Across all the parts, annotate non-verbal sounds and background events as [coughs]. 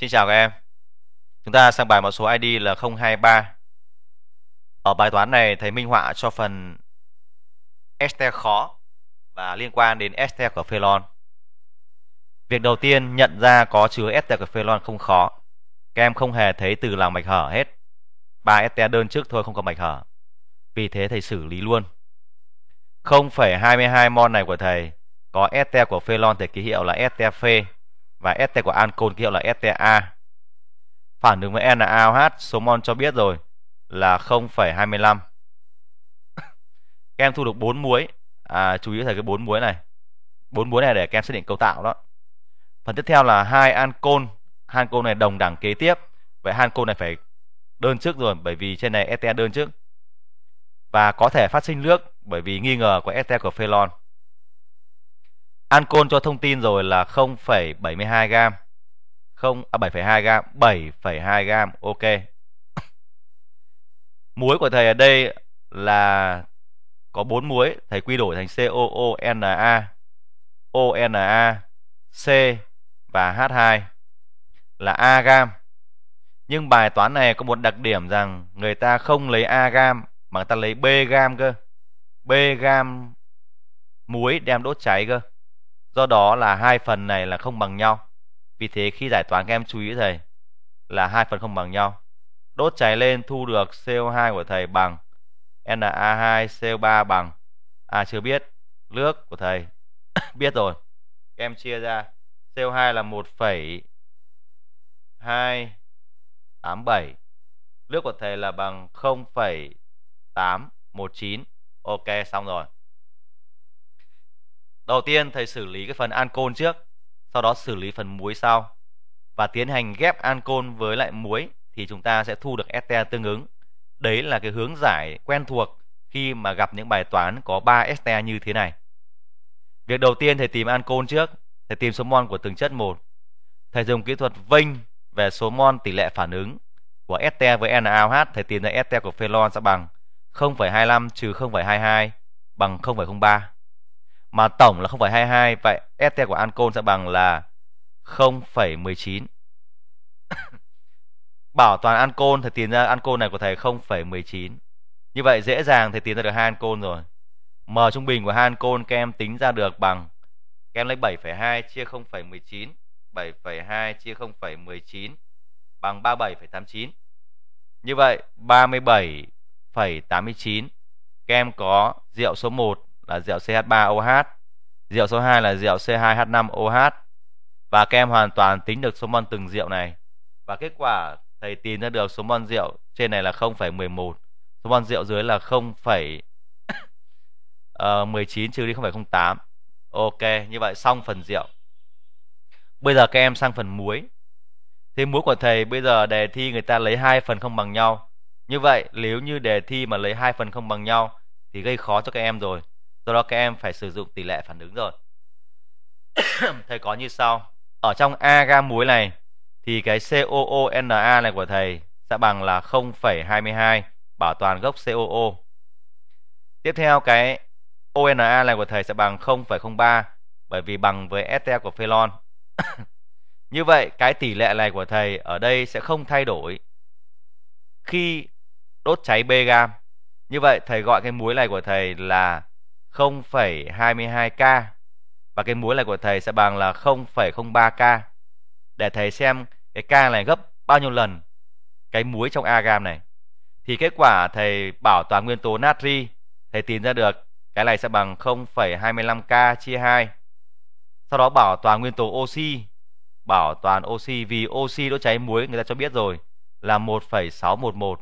Xin chào các em. Chúng ta sang bài mã số ID là 023. Ở bài toán này thầy minh họa cho phần ester khó và liên quan đến ester của phelon. Việc đầu tiên nhận ra có chứa ester của phelon không khó. Các em không hề thấy từ làm mạch hở hết. Ba ester đơn trước thôi không có mạch hở. Vì thế thầy xử lý luôn. 0,22 mol này của thầy có ester của phelon thì ký hiệu là ester phê và ST của ancol ký hiệu là STA. Phản ứng với NaOH số mol cho biết rồi là 0,25. Các em thu được 4 muối. À, chú ý thầy cái 4 muối này. 4 muối này để các em xác định cấu tạo đó. Phần tiếp theo là hai ancol. Ancol này đồng đẳng kế tiếp. Vậy ancol này phải đơn trước rồi bởi vì trên này ST đơn trước. Và có thể phát sinh nước bởi vì nghi ngờ của ST của phenol Ancon cho thông tin rồi là 0,72 gram. Không à 7,2 gram, 7,2 gram. Ok. [coughs] muối của thầy ở đây là có 4 muối, thầy quy đổi thành COONA, ONA, C và H2 là A gam. Nhưng bài toán này có một đặc điểm rằng người ta không lấy A gam mà người ta lấy B gam cơ. B gam muối đem đốt cháy cơ. Do đó là hai phần này là không bằng nhau. Vì thế khi giải toán các em chú ý thầy là hai phần không bằng nhau. Đốt cháy lên thu được CO2 của thầy bằng Na2 CO3 bằng à chưa biết nước của thầy [coughs] biết rồi. Các em chia ra CO2 là 1,287 nước của thầy là bằng 0,819 ok xong rồi Đầu tiên thầy xử lý cái phần ancol trước, sau đó xử lý phần muối sau và tiến hành ghép ancol với lại muối thì chúng ta sẽ thu được este tương ứng. Đấy là cái hướng giải quen thuộc khi mà gặp những bài toán có 3 este như thế này. Việc đầu tiên thầy tìm ancol trước, thầy tìm số mol của từng chất một. Thầy dùng kỹ thuật vinh về số mol tỷ lệ phản ứng của este với NaOH, thầy tìm ra este của phenol sẽ bằng 0,25 trừ 0,22 bằng 0,03 mà tổng là 0,22 vậy ST của ancol sẽ bằng là 0,19 [laughs] bảo toàn ancol thì tìm ra ancol này của thầy 0,19 như vậy dễ dàng thì tìm ra được hai ancol rồi. M trung bình của hai ancol các em tính ra được bằng các em lấy 7,2 chia 0,19 7,2 chia 0,19 bằng 37,89 như vậy 37,89 các em có rượu số 1 là rượu CH3OH, rượu số 2 là rượu C2H5OH và các em hoàn toàn tính được số mol từng rượu này. Và kết quả thầy tìm ra được số mol rượu trên này là 0,11, số mol rượu dưới là 0,19 uh, ờ, trừ đi 0,08. Ok, như vậy xong phần rượu. Bây giờ các em sang phần muối. Thì muối của thầy bây giờ đề thi người ta lấy hai phần không bằng nhau. Như vậy nếu như đề thi mà lấy hai phần không bằng nhau thì gây khó cho các em rồi do đó các em phải sử dụng tỷ lệ phản ứng rồi. [coughs] Thầy có như sau. Ở trong a gam muối này thì cái COONA này của thầy sẽ bằng là 0,22 bảo toàn gốc COO tiếp theo cái ONA này của thầy sẽ bằng 0,03 bởi vì bằng với ester của phenol [coughs] như vậy cái tỷ lệ này của thầy ở đây sẽ không thay đổi khi đốt cháy B gam. Như vậy thầy gọi cái muối này của thầy là 0,22K và cái muối này của thầy sẽ bằng là 0,03K để thầy xem cái K này gấp bao nhiêu lần cái muối trong A gam này. Thì kết quả thầy bảo toàn nguyên tố natri thầy tìm ra được cái này sẽ bằng 0,25K chia 2 sau đó bảo toàn nguyên tố oxy bảo toàn oxy vì oxy đốt cháy muối người ta cho biết rồi là 1,611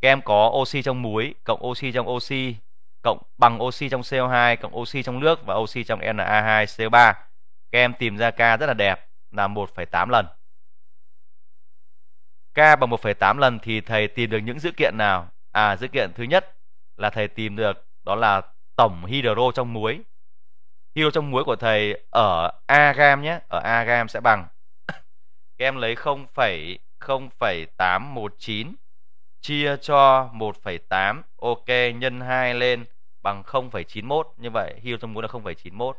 các em có oxy trong muối cộng oxy trong oxy cộng bằng oxy trong CO2 cộng oxy trong nước và oxy trong Na2CO3. Các em tìm ra K rất là đẹp là 1,8 lần. K bằng 1,8 lần thì thầy tìm được những dữ kiện nào? À dữ kiện thứ nhất là thầy tìm được đó là tổng hydro trong muối. Hydro trong muối của thầy ở A gam nhé, ở A gam sẽ bằng [coughs] các em lấy 0,0819 chia cho 1,8 ok nhân 2 lên bằng 0,91 như vậy hydro trong muối là 0,91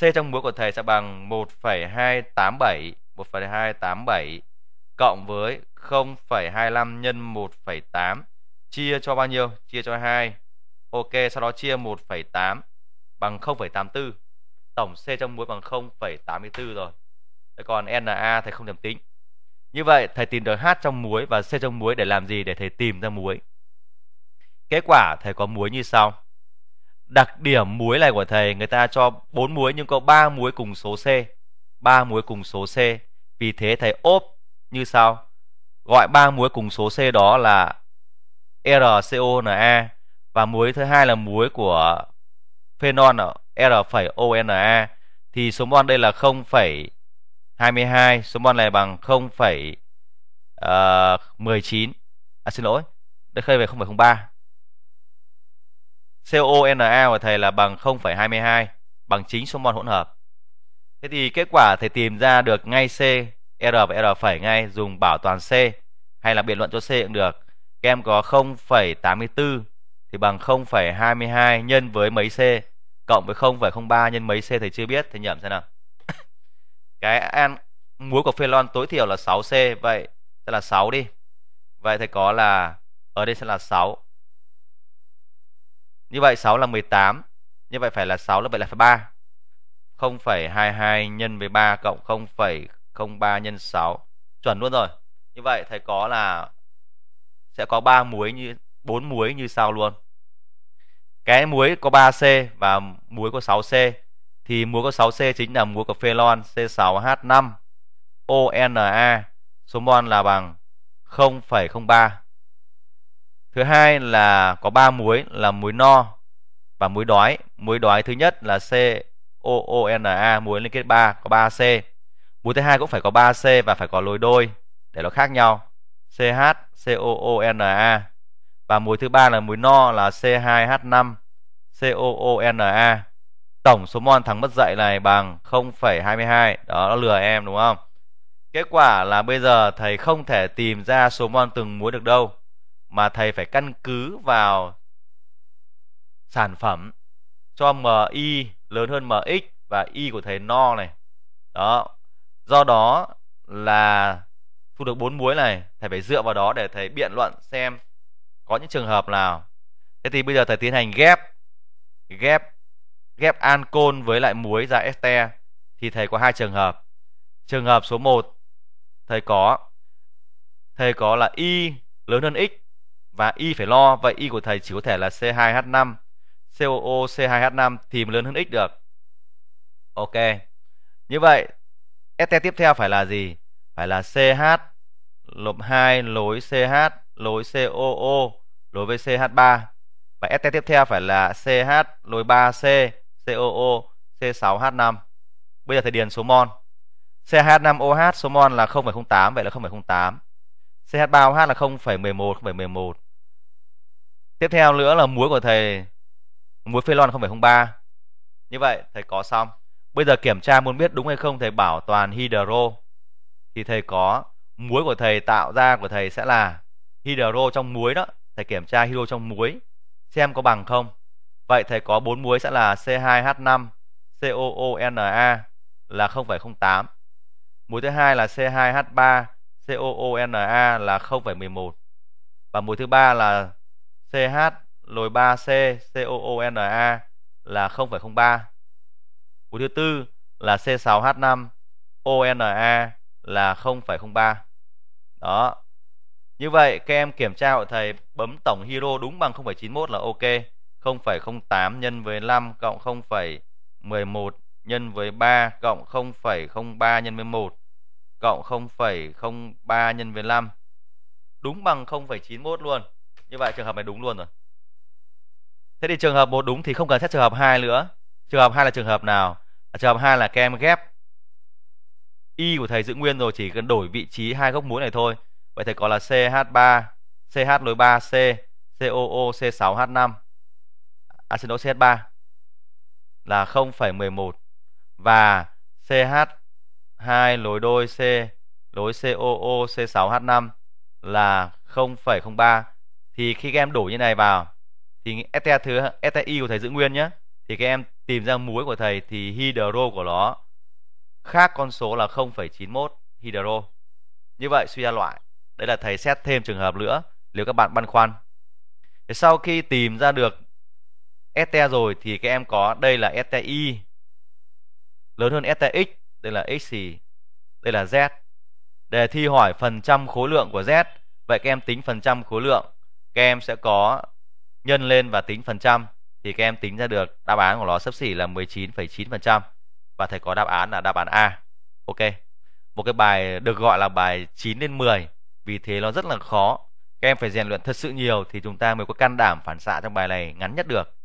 C trong muối của thầy sẽ bằng 1,287 1,287 cộng với 0,25 nhân 1,8 chia cho bao nhiêu? Chia cho 2. Ok, sau đó chia 1,8 bằng 0,84. Tổng C trong muối bằng 0,84 rồi. Thế còn Na thầy không thèm tính. Như vậy thầy tìm được H trong muối và C trong muối để làm gì? Để thầy tìm ra muối. Kết quả thầy có muối như sau. Đặc điểm muối này của thầy người ta cho 4 muối nhưng có 3 muối cùng số C. 3 muối cùng số C. Vì thế thầy ốp như sau. Gọi 3 muối cùng số C đó là RCONA và muối thứ hai là muối của phenol R.ONa thì số mol đây là 0,22, số mol này bằng 0,19. Ờ, à xin lỗi, đây khơi về 0,03. CONA của thầy là bằng 0,22 bằng chính số mol hỗn hợp. Thế thì kết quả thầy tìm ra được ngay C, R và R phẩy ngay dùng bảo toàn C hay là biện luận cho C cũng được. Các em có 0,84 thì bằng 0,22 nhân với mấy C cộng với 0,03 nhân mấy C thầy chưa biết thầy nhẩm xem nào. [coughs] Cái an muối của phenol tối thiểu là 6C vậy sẽ là 6 đi. Vậy thầy có là ở đây sẽ là 6 như vậy 6 là 18. Như vậy phải là 6 là vậy là phải 3. 0,22 nhân với 3 cộng 0,03 nhân 6. Chuẩn luôn rồi. Như vậy thầy có là sẽ có 3 muối như 4 muối như sau luôn. Cái muối có 3C và muối có 6C thì muối có 6C chính là muối của phenol C6H5 ONA số mol là bằng 0,03 Thứ hai là có ba muối là muối no và muối đói. Muối đói thứ nhất là COONA, muối liên kết 3 có 3C. Muối thứ hai cũng phải có 3C và phải có lối đôi để nó khác nhau. CH COONA. Và muối thứ ba là muối no là C2H5 COONA. Tổng số mol thắng mất dạy này bằng 0,22. Đó nó lừa em đúng không? Kết quả là bây giờ thầy không thể tìm ra số mol từng muối được đâu mà thầy phải căn cứ vào sản phẩm cho MI lớn hơn MX và Y của thầy no này. Đó. Do đó là thu được bốn muối này, thầy phải dựa vào đó để thầy biện luận xem có những trường hợp nào. Thế thì bây giờ thầy tiến hành ghép ghép ghép ancol với lại muối ra este thì thầy có hai trường hợp. Trường hợp số 1 thầy có thầy có là y lớn hơn x và y phải lo vậy y của thầy chỉ có thể là C2H5 COO C2H5 thì lớn hơn x được. Ok. Như vậy ST tiếp theo phải là gì? Phải là CH lộp 2 lối CH lối COO lối với CH3 và ST tiếp theo phải là CH lối 3C COO C6H5 bây giờ thầy điền số mol CH5OH số mol là 0,08 vậy là 0,08 CH3OH là 0,11 0,11 Tiếp theo nữa là muối của thầy muối phê phenol 0,03. Như vậy thầy có xong. Bây giờ kiểm tra muốn biết đúng hay không thầy bảo toàn hydro thì thầy có muối của thầy tạo ra của thầy sẽ là hydro trong muối đó. Thầy kiểm tra hydro trong muối xem có bằng không. Vậy thầy có bốn muối sẽ là C2H5 COONA là 0,08. Muối thứ hai là C2H3 COONA là 0,11. Và muối thứ ba là CH lồi 3C COONA là 0,03. Mũi thứ tư là C6H5 ONA là 0,03. Đó. Như vậy các em kiểm tra hội thầy bấm tổng hero đúng bằng 0,91 là ok. 0,08 nhân với 5 cộng 0,11 nhân với 3 cộng 0,03 nhân với 1 cộng 0,03 nhân với 5. Đúng bằng 0,91 luôn như vậy trường hợp này đúng luôn rồi. Thế thì trường hợp một đúng thì không cần xét trường hợp hai nữa. Trường hợp hai là trường hợp nào? À, trường hợp hai là các em ghép y của thầy giữ nguyên rồi chỉ cần đổi vị trí hai góc muối này thôi. Vậy thầy có là CH3 CH lối 3C COO C6H5 à xin lỗi CH3 là 0,11 và CH2 lối đôi C lối COO C6H5 là 0,03 thì khi các em đổ như này vào thì ete thứ STI của thầy giữ nguyên nhé thì các em tìm ra muối của thầy thì hydro của nó khác con số là 0,91 hydro. Như vậy suy ra loại. Đây là thầy xét thêm trường hợp nữa nếu các bạn băn khoăn. Thì sau khi tìm ra được ete rồi thì các em có đây là STI lớn hơn STX, đây là X gì đây là Z. Đề thi hỏi phần trăm khối lượng của Z, vậy các em tính phần trăm khối lượng, các em sẽ có nhân lên và tính phần trăm thì các em tính ra được đáp án của nó sấp xỉ là 19,9% và thầy có đáp án là đáp án A. Ok. Một cái bài được gọi là bài 9 đến 10 vì thế nó rất là khó. Các em phải rèn luyện thật sự nhiều thì chúng ta mới có can đảm phản xạ trong bài này ngắn nhất được.